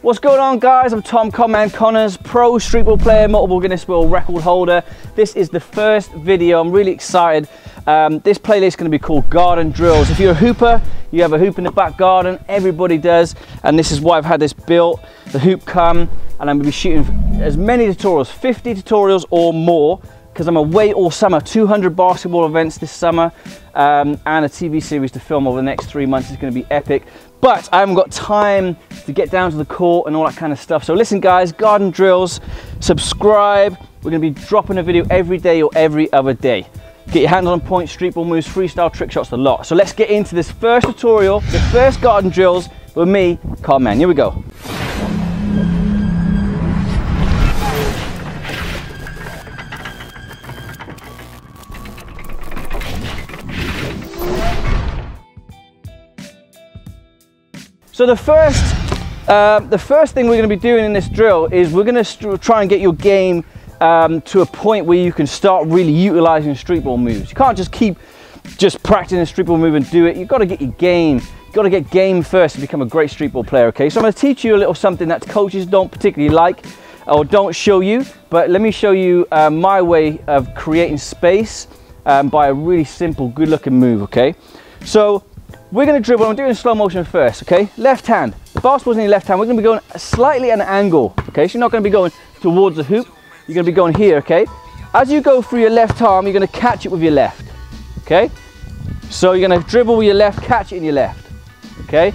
What's going on guys? I'm Tom Conman Connors, pro streetball player, multiple Guinness World Record holder. This is the first video, I'm really excited. Um, this playlist is going to be called Garden Drills. If you're a hooper, you have a hoop in the back garden, everybody does. And this is why I've had this built, the hoop come, and I'm going to be shooting as many tutorials, 50 tutorials or more, because I'm away all summer, 200 basketball events this summer, um, and a TV series to film over the next three months. It's going to be epic but I haven't got time to get down to the court and all that kind of stuff. So listen guys, garden drills, subscribe. We're gonna be dropping a video every day or every other day. Get your hands on point, street ball moves, freestyle trick shots, a lot. So let's get into this first tutorial, the first garden drills with me, Conman. Here we go. So the first, uh, the first thing we're going to be doing in this drill is we're going to try and get your game um, to a point where you can start really utilizing street ball moves. You can't just keep just practicing a street ball move and do it. You've got to get your game. You've got to get game first to become a great street ball player, okay? So I'm going to teach you a little something that coaches don't particularly like or don't show you, but let me show you uh, my way of creating space um, by a really simple, good looking move, okay? So we're going to dribble, I'm doing slow motion first, okay? Left hand, the basketball's in your left hand, we're going to be going slightly at an angle, okay? So you're not going to be going towards the hoop, you're going to be going here, okay? As you go through your left arm, you're going to catch it with your left, okay? So you're going to dribble with your left, catch it in your left, okay?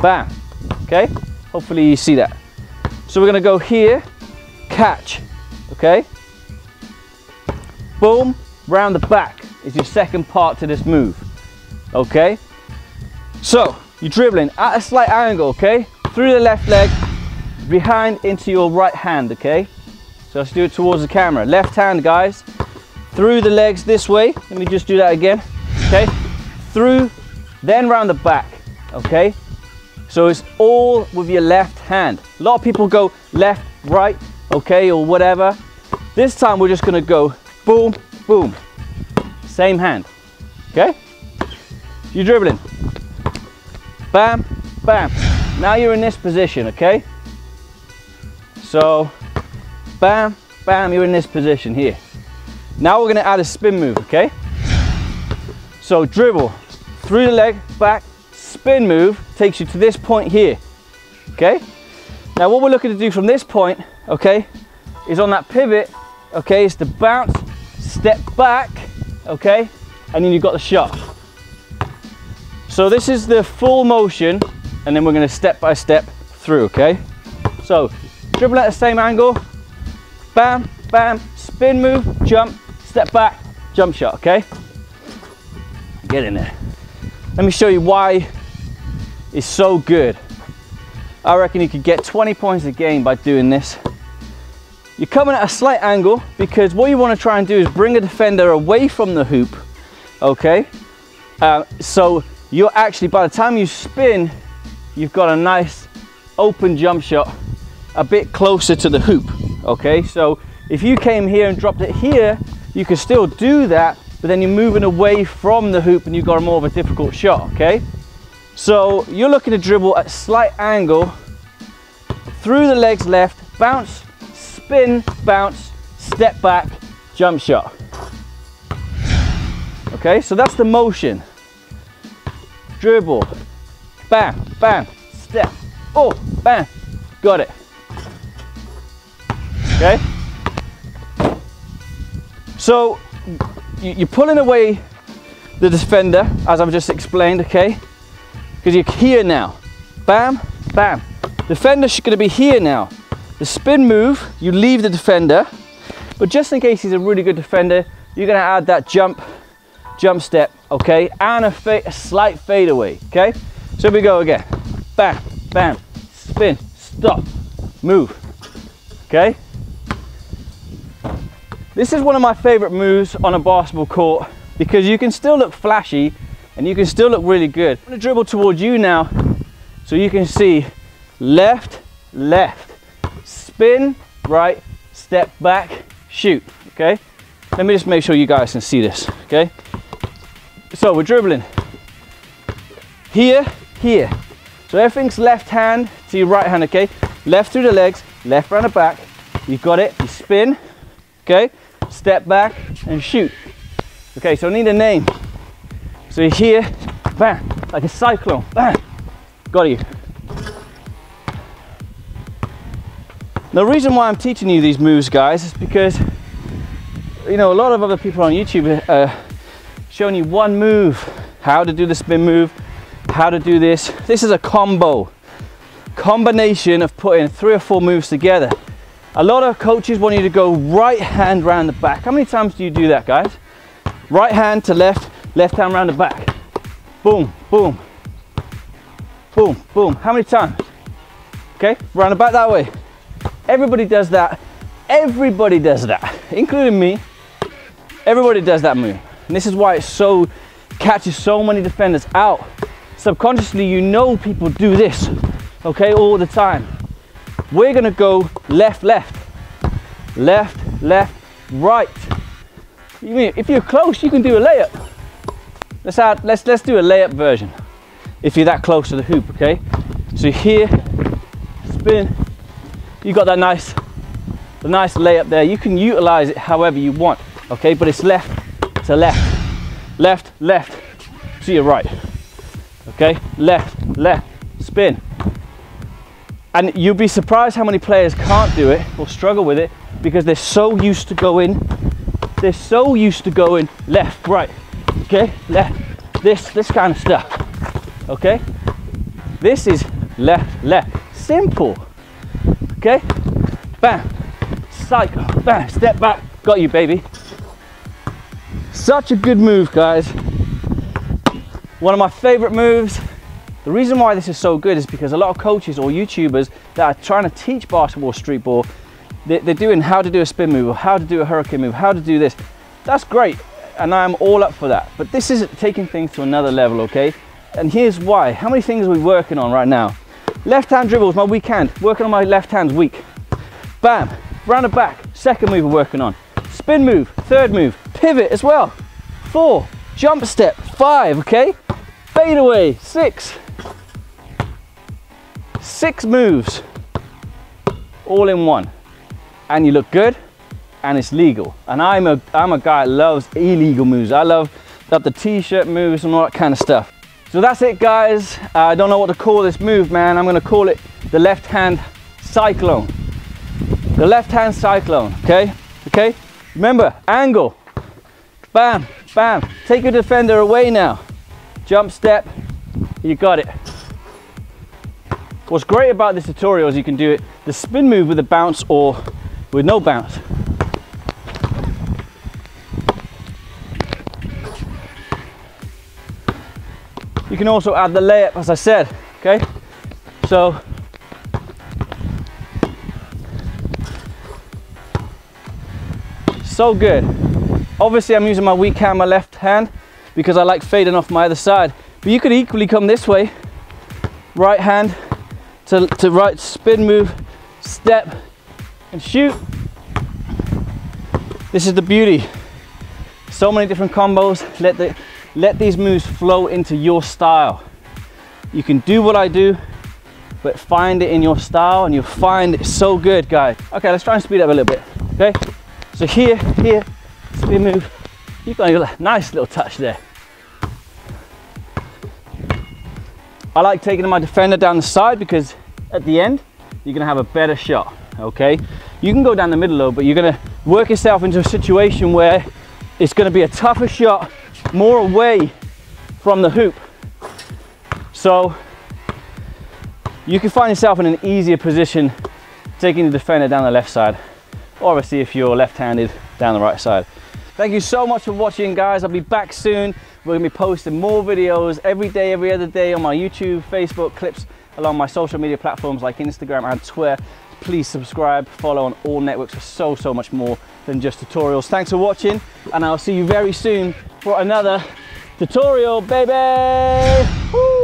Bam, okay? Hopefully you see that. So we're going to go here, catch, okay? Boom, round the back is your second part to this move, okay? So you're dribbling at a slight angle, okay? Through the left leg, behind into your right hand, okay? So let's do it towards the camera. Left hand, guys. Through the legs this way. Let me just do that again, okay? Through, then round the back, okay? So it's all with your left hand. A lot of people go left, right, okay, or whatever. This time we're just gonna go boom, boom. Same hand, okay? You're dribbling. Bam, bam. Now you're in this position, okay? So, bam, bam, you're in this position here. Now we're gonna add a spin move, okay? So dribble, through the leg, back, spin move, takes you to this point here, okay? Now what we're looking to do from this point, okay, is on that pivot, okay, is to bounce, step back, okay, and then you've got the shot. So this is the full motion and then we're gonna step by step through, okay? So dribble at the same angle, bam, bam, spin move, jump, step back, jump shot, okay? Get in there. Let me show you why it's so good. I reckon you could get 20 points a game by doing this. You're coming at a slight angle because what you want to try and do is bring a defender away from the hoop, okay? Uh, so you're actually, by the time you spin, you've got a nice open jump shot a bit closer to the hoop, okay? So if you came here and dropped it here, you can still do that, but then you're moving away from the hoop and you've got a more of a difficult shot, okay? So you're looking to dribble at slight angle, through the legs left, bounce, spin, bounce, step back, jump shot. Okay, so that's the motion dribble, bam, bam, step, oh, bam, got it. Okay? So you're pulling away the defender, as I've just explained, okay? Because you're here now. Bam, bam. Defender's gonna be here now. The spin move, you leave the defender, but just in case he's a really good defender, you're gonna add that jump jump step, okay? And a, a slight fade away, okay? So we go again. Bam, bam, spin, stop, move, okay? This is one of my favorite moves on a basketball court because you can still look flashy and you can still look really good. I'm gonna dribble towards you now so you can see left, left, spin, right, step back, shoot, okay? Let me just make sure you guys can see this, okay? So we're dribbling. Here, here. So everything's left hand to your right hand, okay? left through the legs, left round the back. You've got it, you spin, okay? Step back and shoot. Okay, so I need a name. So here, bam, like a cyclone, bam, got you. The reason why I'm teaching you these moves, guys, is because, you know, a lot of other people on YouTube are showing you one move, how to do the spin move, how to do this. This is a combo, combination of putting three or four moves together. A lot of coaches want you to go right hand round the back. How many times do you do that, guys? Right hand to left, left hand round the back. Boom, boom, boom, boom. How many times? Okay, round the back that way. Everybody does that. Everybody does that, including me. Everybody does that move. And this is why it so catches so many defenders out. Subconsciously, you know people do this, okay, all the time. We're gonna go left, left, left, left, right. You mean if you're close, you can do a layup. Let's add, let's let's do a layup version. If you're that close to the hoop, okay? So here, spin. You got that nice, the nice layup there. You can utilize it however you want, okay? But it's left to left, left, left. To your right. Okay, left, left, spin. And you'll be surprised how many players can't do it or struggle with it because they're so used to going, they're so used to going left, right, okay, left, this, this kind of stuff, okay? This is left, left, simple, okay? Bam, cycle, bam, step back, got you, baby. Such a good move, guys. One of my favorite moves. The reason why this is so good is because a lot of coaches or YouTubers that are trying to teach basketball street ball, they're, doing how to do a spin move or how to do a hurricane move, how to do this. That's great, and I'm all up for that. But this is taking things to another level, okay? And here's why. How many things are we working on right now? Left hand dribbles, my weak hand. Working on my left hand's weak. Bam, round the back, second move we're working on. Spin move, third move, pivot as well. Four, jump step, five, okay? Fade away, six. Six moves, all in one. And you look good, and it's legal. And I'm a, I'm a guy that loves illegal moves. I love, love the t-shirt moves and all that kind of stuff. So that's it guys. Uh, I don't know what to call this move, man. I'm gonna call it the left hand cyclone. The left hand cyclone, okay? Okay? Remember, angle, bam, bam. Take your defender away now. Jump step, you got it. What's great about this tutorial is you can do it the spin move with a bounce or with no bounce. You can also add the layup as I said, okay? So so good. Obviously I'm using my weak hand, my left hand, because I like fading off my other side. But you could equally come this way, right hand to, to right spin move, step and shoot. This is the beauty. So many different combos. Let, the, let these moves flow into your style. You can do what I do, but find it in your style and you'll find it so good, guys. Okay, let's try and speed up a little bit, okay? So here, here, spin move. You've got a nice little touch there. I like taking my defender down the side because at the end, you're gonna have a better shot, okay? You can go down the middle though, but you're gonna work yourself into a situation where it's gonna be a tougher shot, more away from the hoop. So you can find yourself in an easier position taking the defender down the left side obviously if you're left-handed down the right side. Thank you so much for watching guys. I'll be back soon. We're gonna be posting more videos every day, every other day on my YouTube, Facebook, clips along my social media platforms like Instagram and Twitter. Please subscribe, follow on all networks for so, so much more than just tutorials. Thanks for watching and I'll see you very soon for another tutorial, baby. Woo!